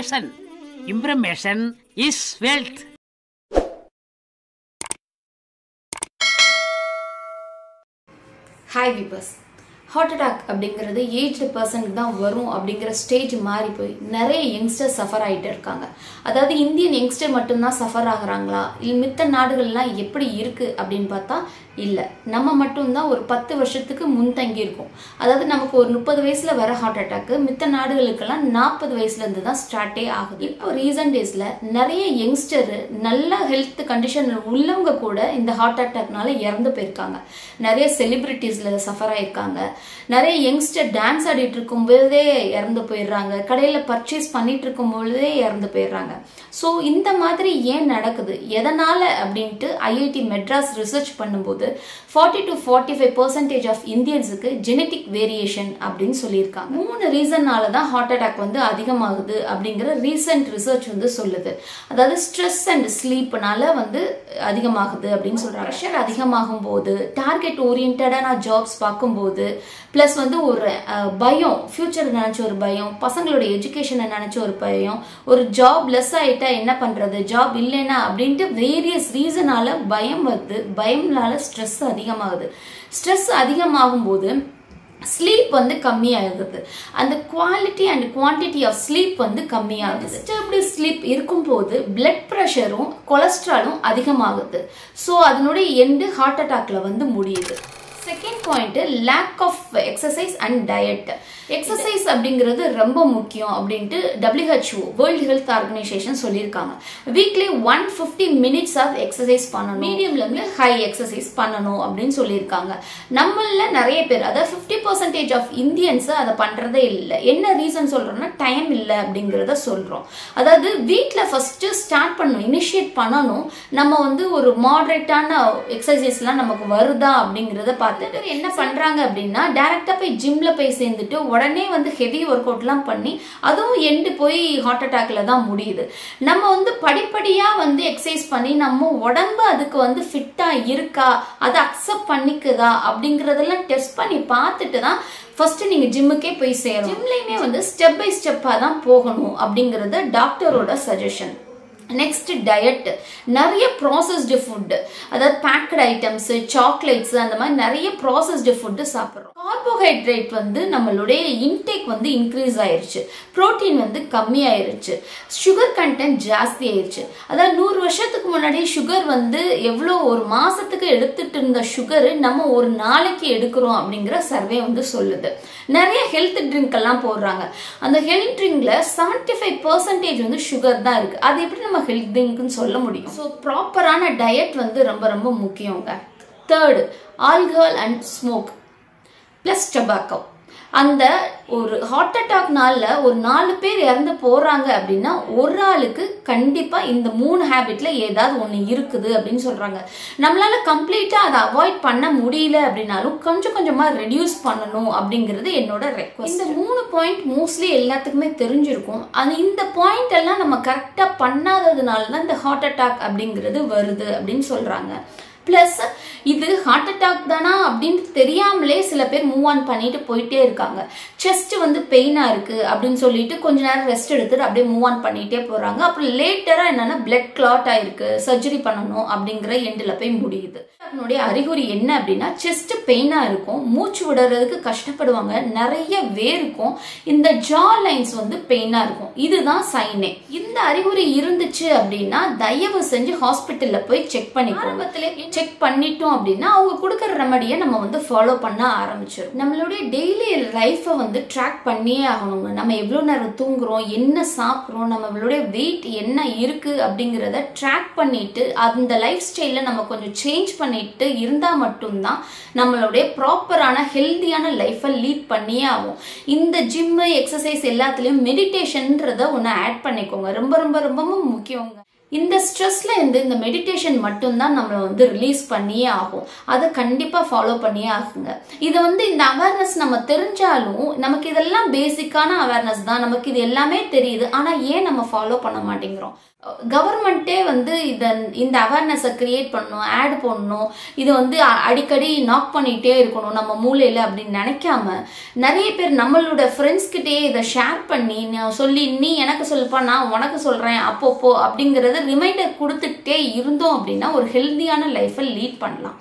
Information information is wealth hi peoples heart attack அப்படிங்கிறது aged பர்சனுக்கு தான் வரும் அப்படிங்கிற ஸ்டேஜ் மாறி போய் நிறைய யங்ஸ்டர் சஃபர் ஆகிட்டு இருக்காங்க. அதாவது இந்தியன் யங்ஸ்டர் மட்டும்தான் சஃபர் ஆகுறாங்களா? இல்லை மித்த நாடுகள்லாம் எப்படி இருக்குது அப்படின்னு பார்த்தா இல்லை. நம்ம மட்டும்தான் ஒரு பத்து வருஷத்துக்கு முன்தங்கி இருக்கோம் அதாவது நமக்கு ஒரு முப்பது வயசில் வர ஹார்ட் அட்டாக்கு மித்த நாடுகளுக்கெல்லாம் நாற்பது வயசுலேருந்து தான் ஸ்டார்ட்டே ஆகுது. இப்போ ரீசன்ட் டேஸில் நிறைய யங்ஸ்டர் நல்ல ஹெல்த் கண்டிஷனில் உள்ளவங்க கூட இந்த ஹார்ட் அட்டாக்னால இறந்து போயிருக்காங்க. நிறைய செலிபிரிட்டிஸில் சஃபர் ஆயிருக்காங்க. நிறைய யங்ஸ்டர் டான்ஸ் ஆடிட்டு இருக்கும் பொழுதே இறந்து போயிடுறாங்க. கடையில் பர்ச்சேஸ் பண்ணிட்டு இருக்கும் பொழுதே இறந்து போயிடுறாங்க. ஸோ இந்த மாதிரி ஏன் நடக்குது? எதனால்? அப்படின்ட்டு ஐஐடி மெட்ராஸ் ரிசர்ச் பண்ணும்போது forty to forty five percentage of இந்தியன்ஸுக்கு genetic variation அப்படின்னு சொல்லியிருக்காங்க. மூணு ரீசன்னால தான் ஹார்ட் அட்டாக் வந்து அதிகமாகுது அப்படிங்கிற ரீசன்ட் ரிசர்ச் வந்து சொல்லுது. அதாவது ஸ்ட்ரெஸ் அண்ட் ஸ்லீப்னால வந்து அதிகமாகுது அப்படின்னு சொல்கிறாங்க ப்ரெஷர் அதிகமாகும் போது டார்கெட் ஓரியன்டான ஜாப்ஸ் பார்க்கும்போது ப்ளஸ் வந்து ஒரு பயம் ஃப்யூச்சர் நினச்ச ஒரு பயம் பசங்களோட எஜுகேஷனை நினச்ச ஒரு பயம் ஒரு ஜாப் லெஸ் ஆகிட்டா என்ன பண்ணுறது ஜாப் இல்லைன்னா அப்படின்ட்டு வேரியஸ் ரீசனால பயம் வருது. பயம்னால ஸ்ட்ரெஸ் அதிகமாகுது. ஸ்ட்ரெஸ் அதிகமாகும் போது ஸ்லீப் வந்து கம்மியாகுது அந்த quality and quantity of sleep வந்து கம்மியாகுது. டிஸ்டர்ப்டு ஸ்லீப் இருக்கும்போது பிளட் ப்ரெஷரும் கொலஸ்ட்ராலும் அதிகமாகுது. ஸோ அதனுடைய எண்டு ஹார்ட் அட்டாக்ல வந்து முடியுது. Second point lack of exercise and diet exercise அப்படிங்கிறது ரொம்ப முக்கியம் அப்படின்ட்டு WHO வேர்ல்டு ஹெல்த் ஆர்கனைசேஷன் சொல்லியிருக்காங்க. Weekly one fifty minutes of exercise பண்ணணும். மீடியம்ல இருந்து ஹை எக்ஸசைஸ் பண்ணணும் அப்படின்னு சொல்லியிருக்காங்க. நம்மள நிறைய பேர் அதாவது ஃபிஃப்டி பர்சன்டேஜ் ஆஃப் இந்தியன்ஸ் அதை பண்றதே இல்லை. என்ன ரீசன் சொல்றோம்னா டைம் இல்லை அப்படிங்கிறத சொல்றோம். அதாவது வீட்டில் ஃபர்ஸ்ட் ஸ்டார்ட் பண்ணணும் இனிஷியேட் பண்ணணும். நம்ம வந்து ஒரு மாடரேட்டான எக்ஸசைஸ்லாம் நமக்கு வருதா அப்படிங்கிறத பார்த்துட்டு என்ன பண்றாங்க அப்படின்னா டைரக்டா போய் ஜிம்ல போய் சேர்ந்துட்டு உடனே வந்து ஹெவி ஒர்க் அவுட்லாம் பண்ணி அதுவும் எண்டு போய் ஹார்ட் அட்டாக்ல தான் முடியுது. நம்ம வந்து படிப்படியா வந்து எக்ஸசைஸ் பண்ணி நம்ம உடம்பு அதுக்கு வந்து ஃபிட்டா இருக்கா அதை அக்செப்ட் பண்ணிக்குதா அப்படிங்கறதெல்லாம் டெஸ்ட் பண்ணி பார்த்துட்டு தான் ஃபர்ஸ்ட் நீங்க ஜிம்முக்கே போய் சேரும் ஜிம்லயுமே வந்து ஸ்டெப் பை ஸ்டெப்பா தான் போகணும் அப்படிங்கறது டாக்டரோட சஜஷன் நெக்ஸ்ட் டயட் நிறைய ப்ராசஸ்டு ஃபுட்டு அதாவது பேக்கட் ஐட்டம்ஸ் சாக்லேட்ஸ் அந்த மாதிரி நிறைய ப்ராசஸ்டு ஃபுட்டு சாப்பிட்றோம். கார்போஹைட்ரேட் வந்து நம்மளுடைய இன்டேக் வந்து இன்க்ரீஸ் ஆயிருச்சு. ப்ரோட்டீன் வந்து கம்மி ஆயிருச்சு சுகர் கண்டென்ட் ஜாஸ்தி ஆயிருச்சு. அதாவது நூறு வருஷத்துக்கு முன்னாடி சுகர் வந்து எவ்வளோ ஒரு மாசத்துக்கு எடுத்துட்டு இருந்த சுகர் நம்ம ஒரு நாளைக்கு எடுக்கிறோம் அப்படிங்கிற சர்வே வந்து சொல்லுது. நிறைய ஹெல்த் ட்ரிங்க் எல்லாம் போடுறாங்க. அந்த ஹெல்த் ட்ரிங்க்ல செவன்டி ஃபைவ் பர்சன்டேஜ் வந்து சுகர் தான் இருக்கு. அது எப்படி நம்ம ஹெல்த் ட்ரிங்க்னு சொல்ல முடியும்? ஸோ ப்ராப்பரான டயட் வந்து ரொம்ப ரொம்ப முக்கியங்க. Third alcohol and smoke plus tobacco அந்த ஒரு ஹார்ட் அட்டாக்னால ஒரு நாலு பேர் இறந்து போகிறாங்க அப்படின்னா ஒரு ஆளுக்கு கண்டிப்பாக இந்த மூணு ஹேபிட்ல ஏதாவது ஒன்று இருக்குது அப்படின்னு சொல்கிறாங்க நம்மளால கம்ப்ளீட்டாக அதை அவாய்ட் பண்ண முடியல அப்படின்னாலும் கொஞ்சம் கொஞ்சமாக ரெடியூஸ் பண்ணணும் அப்படிங்கிறது என்னோட ரெக்வஸ்ட் இந்த மூணு பாயிண்ட் மோஸ்ட்லி எல்லாத்துக்குமே தெரிஞ்சிருக்கும். அது இந்த பாயிண்ட் எல்லாம் நம்ம கரெக்டாக பண்ணாததுனால தான் இந்த ஹார்ட் அட்டாக் அப்படிங்கிறது வருது அப்படின்னு சொல்கிறாங்க ப்ளஸ் இது ஹார்ட் அட்டாக் தானா அப்படின்னு தெரியாமலே சில பேர் மூவ் ஆன் பண்ணிட்டு போயிட்டே இருக்காங்க. செஸ்ட் வந்து பெயினாக இருக்கு அப்படின்னு சொல்லிட்டு கொஞ்ச நேரம் ரெஸ்ட் எடுத்துட்டு அப்படியே மூவ் ஆன் பண்ணிட்டே போறாங்க. அப்புறம் லேட்டரா என்னன்னா பிளட் கிளாட் ஆயிருக்கு. சர்ஜரி பண்ணணும் அப்படிங்கிற எண்டில் போய் முடியுது. அதனுடைய அறிகுறி என்ன அப்படின்னா செஸ்ட் பெயினா இருக்கும். மூச்சு விடுறதுக்கு கஷ்டப்படுவாங்க. நிறைய வேர்க்கும் இந்த ஜா லைன்ஸ் வந்து பெயினாக இருக்கும். இதுதான் சைனே இந்த அறிகுறி இருந்துச்சு அப்படின்னா தயவு செஞ்சு ஹாஸ்பிட்டலில் போய் செக் பண்ணிக்கோங்க. செக் பண்ணிட்டோம் அப்படின்னா அவங்க கொடுக்குற ரெமடியை நம்ம வந்து ஃபாலோ பண்ண ஆரம்பிச்சிடும் நம்மளுடைய டெய்லி லைஃப்பை வந்து ட்ராக் பண்ணியே ஆகணுங்க. நம்ம எவ்வளோ நேரம் தூங்குறோம் என்ன சாப்பிட்றோம் நம்மளுடைய வெயிட் என்ன இருக்கு அப்படிங்கிறத ட்ராக் பண்ணிட்டு அந்த லைஃப் ஸ்டைலில் நம்ம கொஞ்சம் சேஞ்ச் பண்ணிட்டு இருந்தால் மட்டும்தான் நம்மளுடைய ப்ராப்பரான ஹெல்த்தியான லைஃப்பை லீட் பண்ணியே ஆகும். இந்த ஜிம்மு எக்ஸசைஸ் எல்லாத்துலேயும் மெடிடேஷன்றத ஒன்று ஆட் பண்ணிக்கோங்க. ரொம்ப ரொம்ப ரொம்பவும் முக்கியங்க. இந்த ஸ்ட்ரெஸ்ல இருந்து இந்த மெடிடேஷன் மட்டும்தான் நம்மளை வந்து ரிலீஸ் பண்ணியே ஆகும். அதை கண்டிப்பாக ஃபாலோ பண்ணியே ஆகுங்க. இது வந்து இந்த அவேர்னஸ் நம்ம தெரிஞ்சாலும் நமக்கு இதெல்லாம் பேசிக்கான அவேர்னஸ் தான். நமக்கு இது எல்லாமே தெரியுது. ஆனால் ஏன் நம்ம ஃபாலோ பண்ண மாட்டேங்கிறோம்? கவர்மெண்ட்டே வந்து இதன் இந்த அவேர்னஸை க்ரியேட் பண்ணணும் ஆட் பண்ணணும். இது வந்து அடிக்கடி நாக் பண்ணிகிட்டே இருக்கணும் நம்ம மூலையில் அப்படின்னு நினைக்காம நிறைய பேர் நம்மளோட ஃப்ரெண்ட்ஸ்கிட்டயே இதை ஷேர் பண்ணி நான் சொல்லி நீ எனக்கு சொல்லுப்பா நான் உனக்கு சொல்கிறேன் அப்பப்போ அப்படிங்கிறத ரிமைண்டர் கொடுத்துக்கிட்டே இருந்தோம் அப்படின்னா ஒரு ஹெல்த்தியான லைஃப்பை லீட் பண்ணலாம்.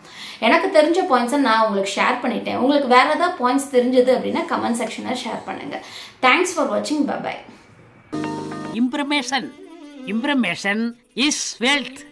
எனக்கு தெரிஞ்ச பாயிண்ட்ஸை நான் உங்களுக்கு ஷேர் பண்ணிட்டேன். உங்களுக்கு வேறு ஏதாவது பாயிண்ட்ஸ் தெரிஞ்சது அப்படின்னா கமெண்ட் செக்ஷனில் ஷேர் பண்ணுங்கள் தேங்க்ஸ் ஃபார் வாட்சிங் bye bye information Information is wealth.